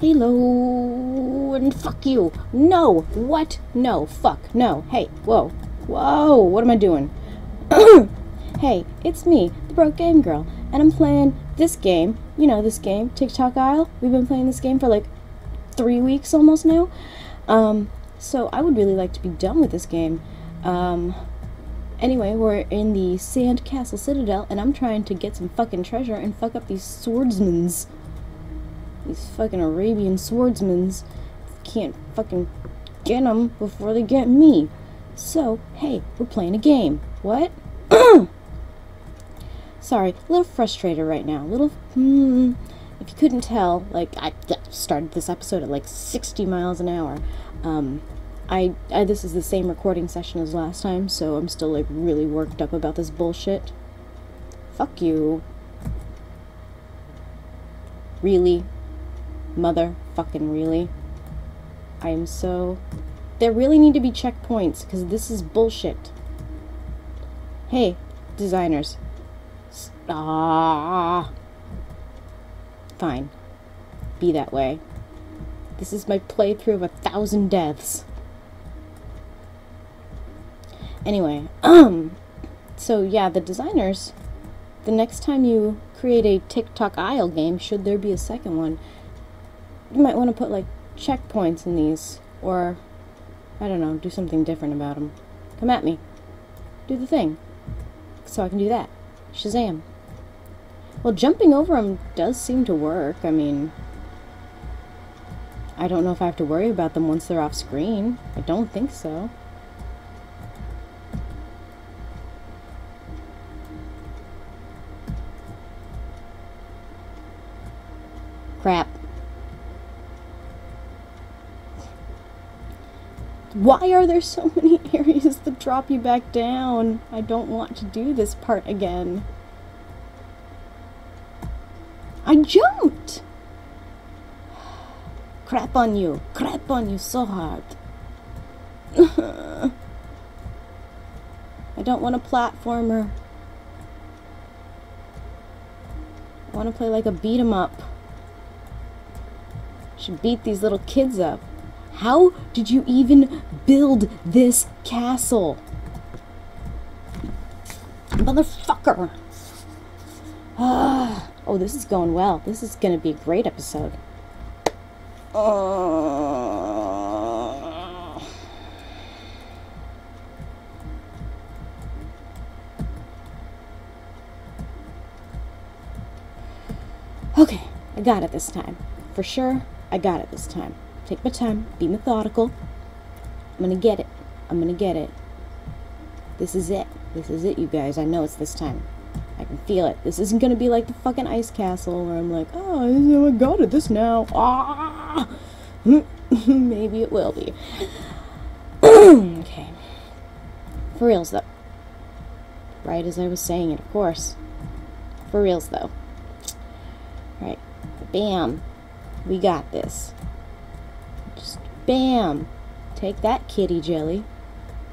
Hello, and fuck you. No, what? No, fuck, no. Hey, whoa, whoa, what am I doing? hey, it's me, the broke game girl, and I'm playing this game. You know this game, Tick Tock Isle. We've been playing this game for like three weeks almost now. Um, so I would really like to be done with this game. Um, anyway, we're in the Sand Castle Citadel, and I'm trying to get some fucking treasure and fuck up these swordsmen's. These fucking Arabian swordsmen's can't fucking get them before they get me. So, hey, we're playing a game. What? Sorry, a little frustrated right now. A little, hmm, if you couldn't tell, like, I started this episode at like 60 miles an hour. Um, I, I, this is the same recording session as last time, so I'm still, like, really worked up about this bullshit. Fuck you. Really? Mother fucking really. I am so. There really need to be checkpoints because this is bullshit. Hey, designers. Ah. Fine. Be that way. This is my playthrough of a thousand deaths. Anyway, um, so yeah, the designers, the next time you create a Tick Tock Isle game, should there be a second one, you might want to put like checkpoints in these or I don't know, do something different about them. Come at me. Do the thing. So I can do that. Shazam. Well, jumping over them does seem to work. I mean, I don't know if I have to worry about them once they're off screen. I don't think so. Crap. Why are there so many areas that drop you back down? I don't want to do this part again. I jumped! Crap on you. Crap on you so hard. I don't want a platformer. I want to play like a beat 'em up. Should beat these little kids up. How did you even build this castle? Motherfucker! Ah, oh, this is going well. This is going to be a great episode. Uh, okay, I got it this time. For sure, I got it this time. Take my time. Be methodical. I'm gonna get it. I'm gonna get it. This is it. This is it, you guys. I know it's this time. I can feel it. This isn't gonna be like the fucking ice castle where I'm like, oh, I got it this now. Ah! Maybe it will be. okay. For reals, though. Right as I was saying it, of course. For reals, though. Right. Bam. We got this. Bam! Take that, kitty jelly.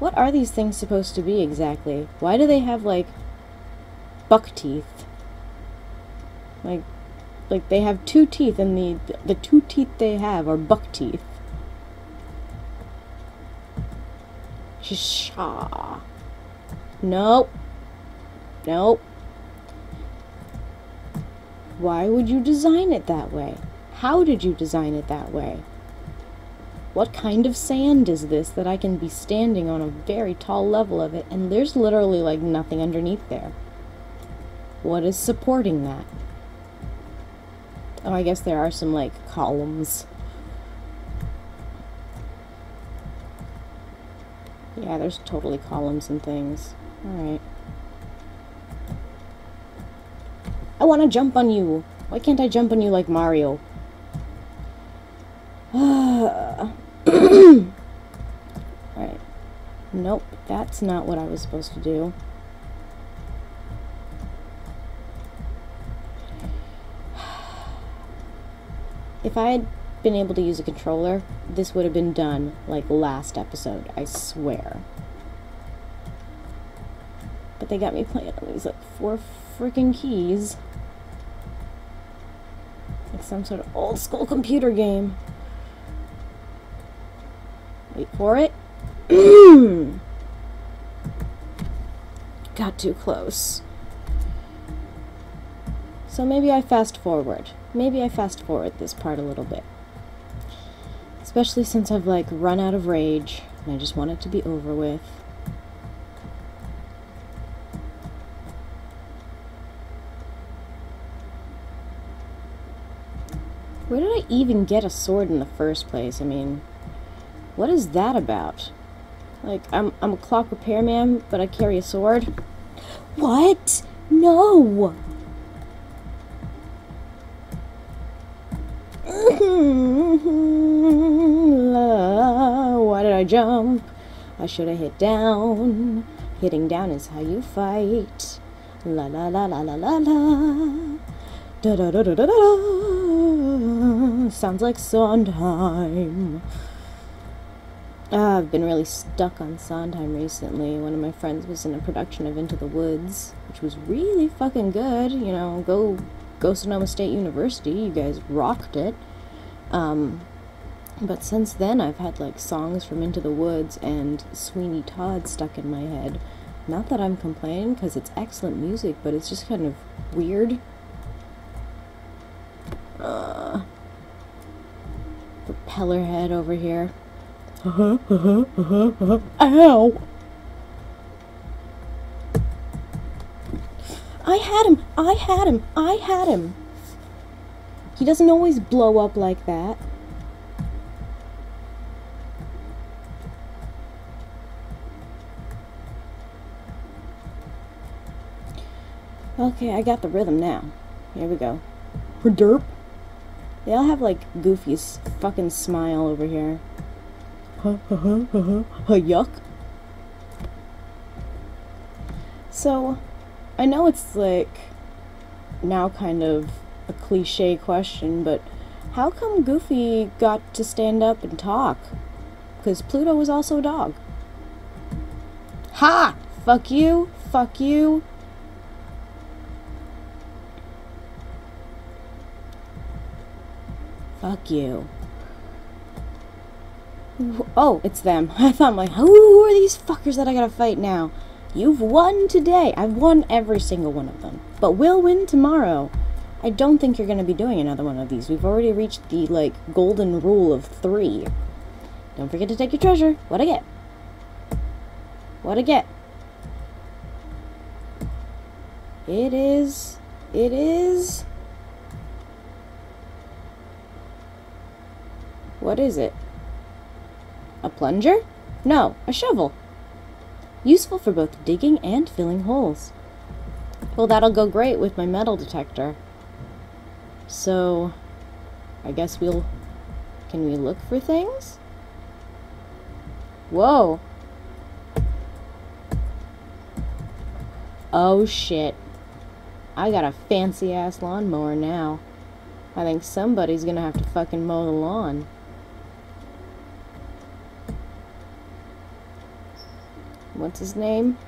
What are these things supposed to be exactly? Why do they have, like, buck teeth? Like, like they have two teeth and the, the two teeth they have are buck teeth. Sha. Nope. Nope. Why would you design it that way? How did you design it that way? What kind of sand is this that I can be standing on a very tall level of it and there's literally like nothing underneath there? What is supporting that? Oh, I guess there are some like columns. Yeah, there's totally columns and things. Alright. I want to jump on you. Why can't I jump on you like Mario? right. Nope, that's not what I was supposed to do. If I had been able to use a controller, this would have been done like last episode, I swear. But they got me playing on these like four freaking keys. Like some sort of old school computer game. Wait for it. Got too close. So maybe I fast forward. Maybe I fast forward this part a little bit. Especially since I've like run out of rage and I just want it to be over with. Where did I even get a sword in the first place? I mean, what is that about? Like, I'm, I'm a clock repairman, but I carry a sword? What? No! Why did I jump? I should have hit down. Hitting down is how you fight. La la la la la la la. Da da da da da da. Sounds like Sondheim. Uh, I've been really stuck on Sondheim recently. One of my friends was in a production of Into the Woods, which was really fucking good. You know, go go Sonoma State University. You guys rocked it. Um, but since then, I've had like songs from Into the Woods and Sweeney Todd stuck in my head. Not that I'm complaining, because it's excellent music, but it's just kind of weird. Uh, propeller head over here. Uh-huh, uh-huh, uh-huh, uh-huh. Ow! I had him! I had him! I had him! He doesn't always blow up like that. Okay, I got the rhythm now. Here we go. Derp. They all have like Goofy's fucking smile over here. Yuck. So, I know it's like now kind of a cliche question, but how come Goofy got to stand up and talk? Because Pluto was also a dog. Ha! Fuck you! Fuck you! Fuck you. Oh, it's them. I thought, I'm like, who are these fuckers that I gotta fight now? You've won today. I've won every single one of them. But we'll win tomorrow. I don't think you're gonna be doing another one of these. We've already reached the, like, golden rule of three. Don't forget to take your treasure. What I get? What I get? It is... It is... What is it? A plunger? No, a shovel. Useful for both digging and filling holes. Well, that'll go great with my metal detector. So, I guess we'll... Can we look for things? Whoa. Oh, shit. I got a fancy-ass lawnmower now. I think somebody's gonna have to fucking mow the lawn. What's his name?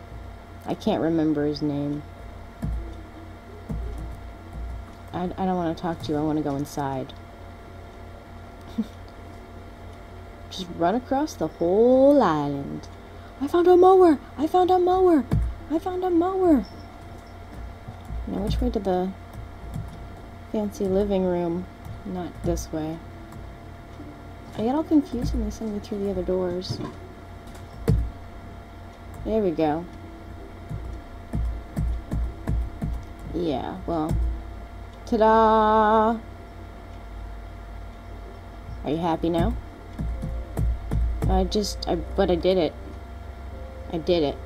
I can't remember his name. I, I don't want to talk to you. I want to go inside. Just run across the whole island. I found a mower! I found a mower! I found a mower! Now, which way to the fancy living room? Not this way. I get all confused when they send me through the other doors. There we go. Yeah, well. Ta-da! Are you happy now? I just, I, but I did it. I did it.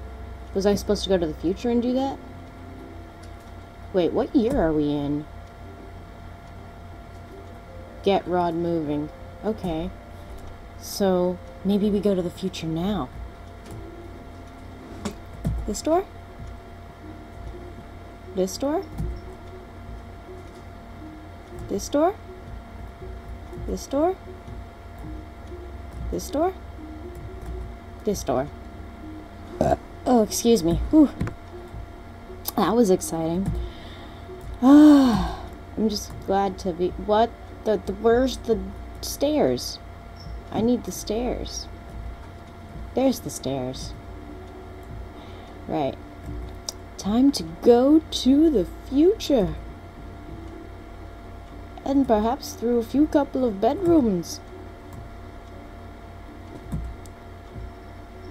Was I supposed to go to the future and do that? Wait, what year are we in? Get rod moving. Okay. So, maybe we go to the future now. This door? This door? This door? This door? This door? This door. Oh, excuse me. Whew. That was exciting. Ah. I'm just glad to be. What? The, the where's the stairs? I need the stairs. There's the stairs. Right. Time to go to the future. And perhaps through a few couple of bedrooms.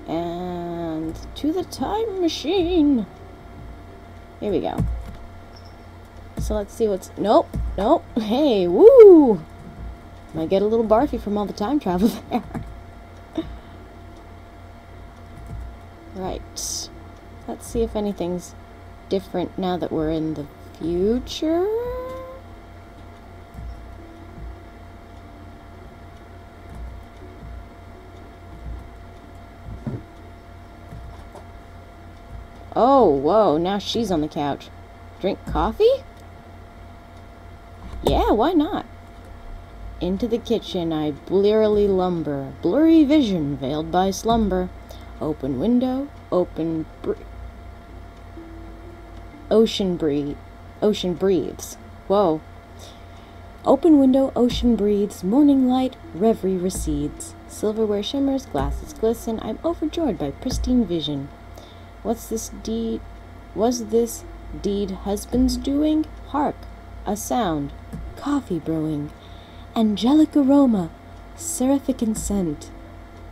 And to the time machine. Here we go. So let's see what's. Nope, nope. Hey, woo! Might get a little barfy from all the time travel there. right. Let's see if anything's different now that we're in the future. Oh, whoa, now she's on the couch. Drink coffee? Yeah, why not? Into the kitchen I blearily lumber, blurry vision veiled by slumber. Open window, open ocean breathe, ocean breathes. Whoa. Open window, ocean breathes, morning light, reverie recedes. Silverware shimmers, glasses glisten, I'm overjoyed by pristine vision. What's this deed? Was this deed husband's doing? Hark, a sound, coffee brewing, angelic aroma, seraphic scent,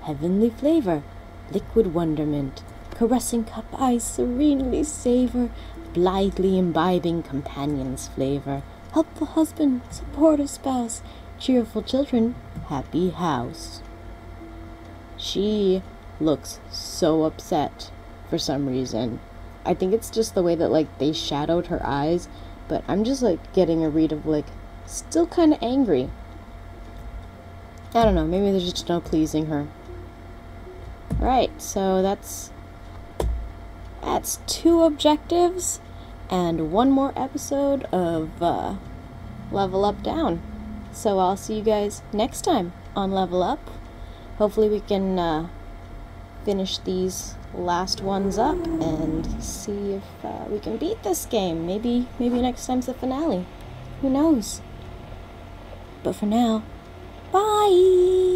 heavenly flavor, liquid wonderment, caressing cup I serenely savor, blithely imbibing companion's flavor, helpful husband, supportive spouse, cheerful children, happy house. She looks so upset for some reason. I think it's just the way that like they shadowed her eyes, but I'm just like getting a read of like still kind of angry. I don't know, maybe there's just no pleasing her. Right, so that's that's two objectives and one more episode of uh, Level Up Down. So I'll see you guys next time on Level Up. Hopefully we can uh, finish these last ones up and see if uh, we can beat this game. Maybe, maybe next time's the finale. Who knows? But for now, bye!